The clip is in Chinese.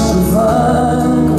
Não